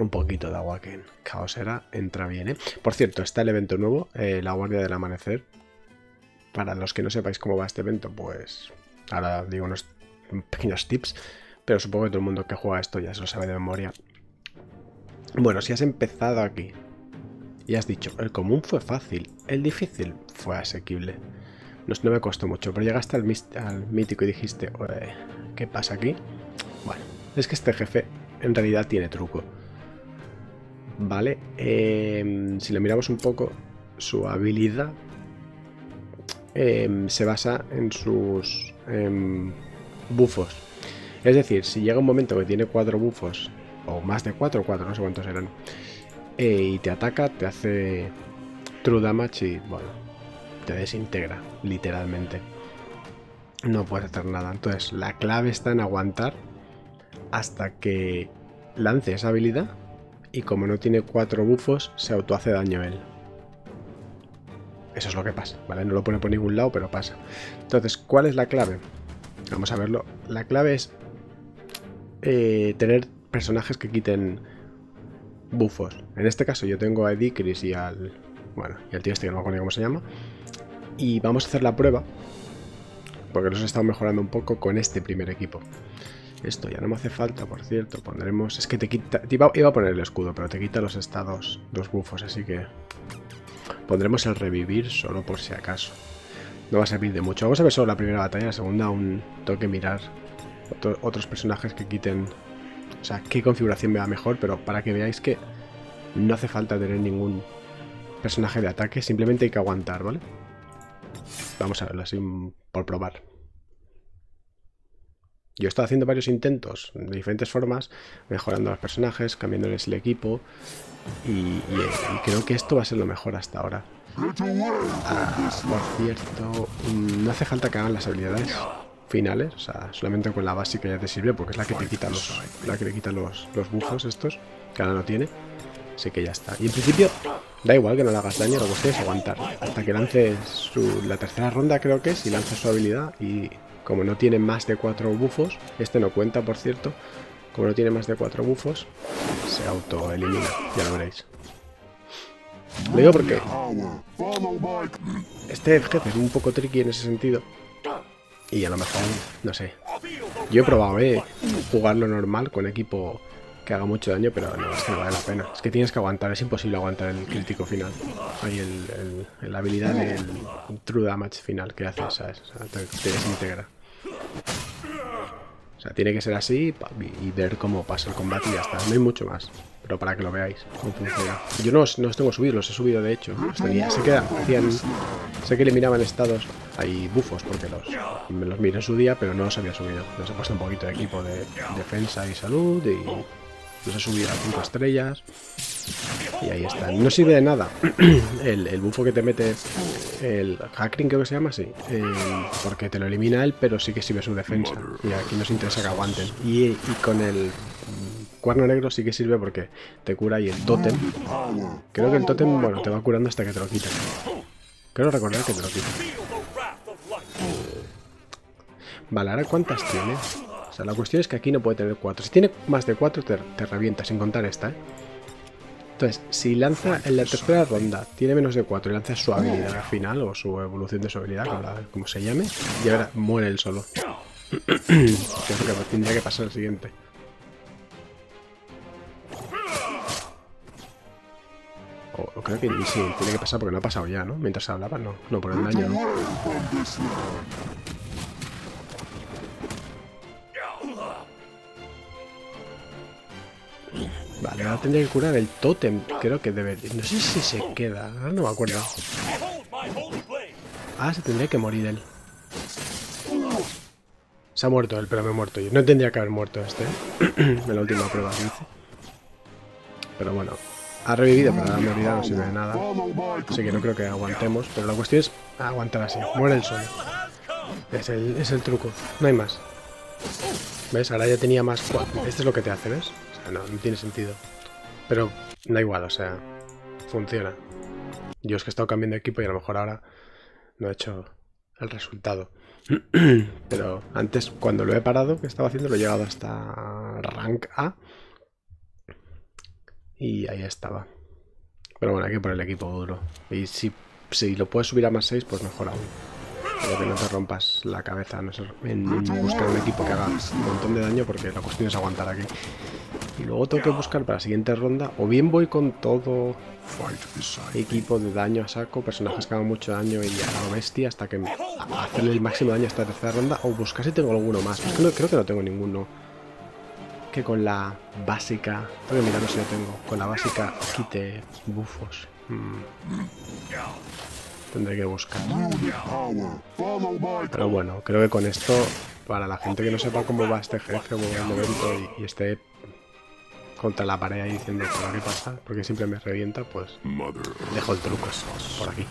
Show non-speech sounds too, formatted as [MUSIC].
un poquito de agua que en Caosera entra bien, ¿eh? Por cierto, está el evento nuevo, eh, la Guardia del Amanecer. Para los que no sepáis cómo va este evento, pues ahora digo unos pequeños tips, pero supongo que todo el mundo que juega esto ya se lo sabe de memoria. Bueno, si has empezado aquí y has dicho, el común fue fácil, el difícil fue asequible. No, me costó mucho, pero llegaste al, al mítico y dijiste, ¿qué pasa aquí? Bueno, es que este jefe en realidad tiene truco. Vale, em, si lo miramos un poco, su habilidad em, se basa en sus em, bufos. Es decir, si llega un momento que tiene cuatro bufos, o más de cuatro, cuatro, no sé cuántos eran, eh, y te ataca, te hace true damage y, bueno, te desintegra, literalmente. No puedes hacer nada. Entonces, la clave está en aguantar hasta que lance esa habilidad y como no tiene cuatro bufos, se auto hace daño él. Eso es lo que pasa, ¿vale? No lo pone por ningún lado, pero pasa. Entonces, ¿cuál es la clave? Vamos a verlo. La clave es eh, tener personajes que quiten bufos. En este caso yo tengo a Edicris y al... Bueno, y al tío este que no me acuerdo cómo se llama. Y vamos a hacer la prueba. Porque los he estado mejorando un poco con este primer equipo. Esto ya no me hace falta, por cierto. Pondremos... Es que te quita... Iba, a poner el escudo, pero te quita los estados, los bufos, así que... Pondremos el revivir solo por si acaso. No va a servir de mucho. Vamos a ver solo la primera batalla, la segunda un toque mirar otros personajes que quiten... O sea, qué configuración me va mejor, pero para que veáis que no hace falta tener ningún personaje de ataque, simplemente hay que aguantar, ¿vale? Vamos a verlo así por probar. Yo he estado haciendo varios intentos de diferentes formas, mejorando a los personajes, cambiándoles el equipo y, creo que esto va a ser lo mejor hasta ahora. Ah, por cierto, mm, no hace falta que hagan las habilidades finales, o sea, solamente con la básica ya te sirve porque es la que te quita los, la que te quita los, los bufos estos, que ahora no tiene. Así que ya está. Y en principio, da igual que no le hagas daño, lo que es aguantar. Hasta que lance su, la tercera ronda creo que es, y lanza su habilidad y como no tiene más de cuatro bufos, este no cuenta por cierto, como no tiene más de cuatro bufos, se auto-elimina, ya lo veréis. Lo digo porque este jefe es un poco tricky en ese sentido. Y a lo mejor, no sé. Yo he probado, eh, jugarlo normal con equipo que haga mucho daño, pero no, vale la pena. Es que tienes que aguantar, es imposible aguantar el crítico final. Ahí el, la habilidad del true damage final que hace, ¿sabes? O sea, te desintegra. O sea, tiene que ser así y ver cómo pasa el combate y ya está. No hay mucho más. Pero para que lo veáis cómo funciona. Yo no, no los tengo subidos, los he subido de hecho. sé, que hacían, sé que eliminaban estados. Hay bufos porque los, me los miré en su día, pero no los había subido. Les he puesto un poquito de equipo de defensa y salud y los he subido a 5 estrellas. Y ahí está. No sirve de nada [CLEARS THROAT] el, el bufo que te mete el Hackring creo que se llama, sí. porque te lo elimina él, pero sí que sirve su defensa. Y aquí nos interesa que aguanten. Y, con el cuerno negro sí que sirve porque te cura y el tótem. Creo que el tótem, bueno, te va curando hasta que te lo quitan. Creo recordar que te lo quitan. Vale, ahora ¿cuántas tiene? Sea, la cuestión es que aquí no puede tener cuatro. Si tiene más de cuatro, te, te revienta, sin contar esta, ¿eh? Entonces, si lanza en la tercera ronda, tiene menos de 4 y lanza su habilidad final o su evolución de su habilidad, como se llame, y ahora muere él solo. [CLEARS THROAT] lo que tendría que pasar el siguiente. O, creo que sí, tiene que pasar porque no ha pasado ya, ¿no? Mientras hablaba, no, no por el daño, ¿no? Vale, ahora tendría que curar el tótem. Creo que debe... No sé si se queda. Ahora no me acuerdo. Ah, se tendría que morir él. Se ha muerto él, pero me he muerto yo. No tendría que haber muerto este. [CLEARS THROAT] en la última prueba hice. Pero bueno. Ha revivido, pero la morirá no sirve de nada. Así que no creo que aguantemos. Pero la cuestión es aguantar así. Muere el solo. Es el, es el truco. No hay más. ¿Ves? Ahora ya tenía más... Este es lo que te hace, ¿ves? No, no tiene sentido. Pero da igual, o sea, funciona. Yo es que he estado cambiando equipo y a lo mejor ahora no he hecho el resultado. [CLEARS THROAT] Pero antes, cuando lo he parado, que estaba haciendo, lo he llegado hasta rank A. Y ahí estaba. Pero bueno, hay que poner el equipo duro. Y si, si lo puedes subir a más 6, pues mejor aún. Pero que no te rompas la cabeza en, buscar un equipo que haga un montón de daño porque la cuestión es aguantar aquí. Y luego tengo que buscar para la siguiente ronda, o bien voy con todo equipo de daño a saco, personajes que hagan mucho daño y a la bestia hasta que hacerle el máximo daño esta tercera ronda, o buscar si tengo alguno más. Es que no, creo que no tengo ninguno que con la básica, tengo que mirar si lo tengo, con la básica quite bufos. Hmm. Tendré que buscar. Pero bueno, creo que con esto, para la gente que no sepa cómo va este jefe o el momento y, esté contra la pared ahí diciendo qué pasa, porque siempre me revienta, pues dejo el truco por aquí.